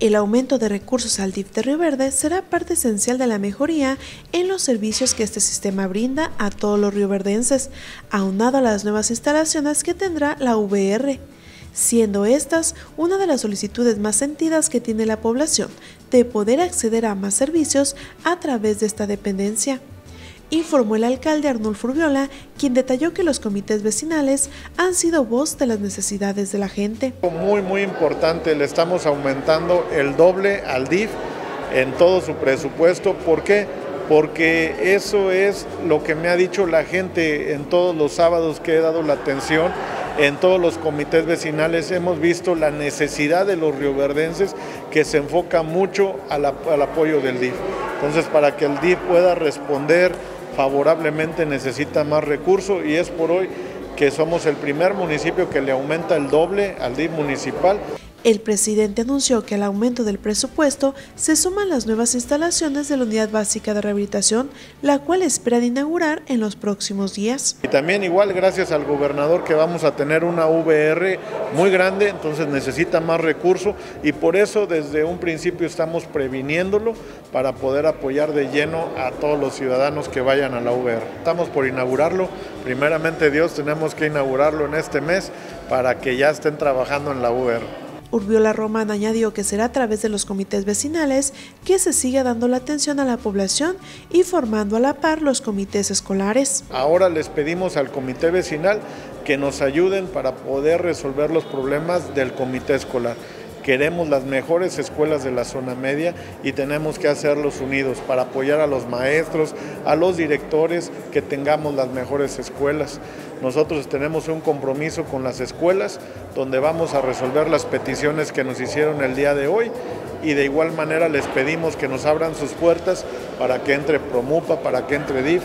El aumento de recursos al DIF de Río Verde será parte esencial de la mejoría en los servicios que este sistema brinda a todos los rioverdenses, aunado a las nuevas instalaciones que tendrá la VR, siendo estas una de las solicitudes más sentidas que tiene la población de poder acceder a más servicios a través de esta dependencia informó el alcalde Arnulfo Urbiola, quien detalló que los comités vecinales han sido voz de las necesidades de la gente. Muy, muy importante, le estamos aumentando el doble al DIF en todo su presupuesto. ¿Por qué? Porque eso es lo que me ha dicho la gente en todos los sábados que he dado la atención en todos los comités vecinales hemos visto la necesidad de los rioverdenses que se enfoca mucho al, apoyo del DIF. Entonces, para que el DIF pueda responder favorablemente necesita más recursos y es por hoy que somos el primer municipio que le aumenta el doble al DIF municipal. El presidente anunció que al aumento del presupuesto se suman las nuevas instalaciones de la Unidad Básica de Rehabilitación, la cual espera de inaugurar en los próximos días. Y también igual gracias al gobernador que vamos a tener una VR muy grande, entonces necesita más recursos y por eso desde un principio estamos previniéndolo para poder apoyar de lleno a todos los ciudadanos que vayan a la VR. Estamos por inaugurarlo, primeramente Dios tenemos que inaugurarlo en este mes para que ya estén trabajando en la VR. Urbiola Román añadió que será a través de los comités vecinales que se siga dando la atención a la población y formando a la par los comités escolares. Ahora les pedimos al comité vecinal que nos ayuden para poder resolver los problemas del comité escolar. Queremos las mejores escuelas de la zona media y tenemos que hacerlos unidos para apoyar a los maestros, a los directores, que tengamos las mejores escuelas. Nosotros tenemos un compromiso con las escuelas donde vamos a resolver las peticiones que nos hicieron el día de hoy y de igual manera les pedimos que nos abran sus puertas para que entre Promupa, para que entre DIF,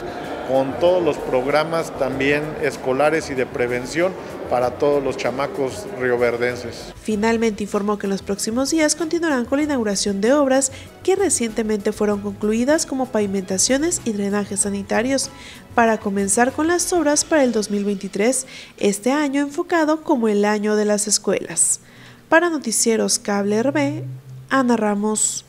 con todos los programas también escolares y de prevención para todos los chamacos rioverdenses. Finalmente informó que en los próximos días continuarán con la inauguración de obras que recientemente fueron concluidas como pavimentaciones y drenajes sanitarios para comenzar con las obras para el 2023, este año enfocado como el año de las escuelas. Para Noticieros Cable RB, Ana Ramos.